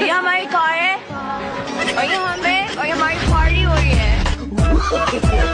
ये हमारी कार है और ये हमें और ये हमारी पार्टी हो रही है।